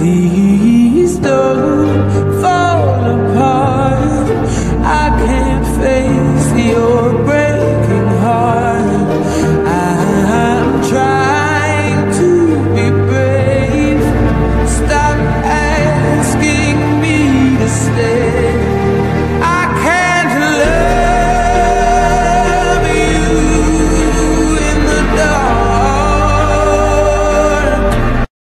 These doors.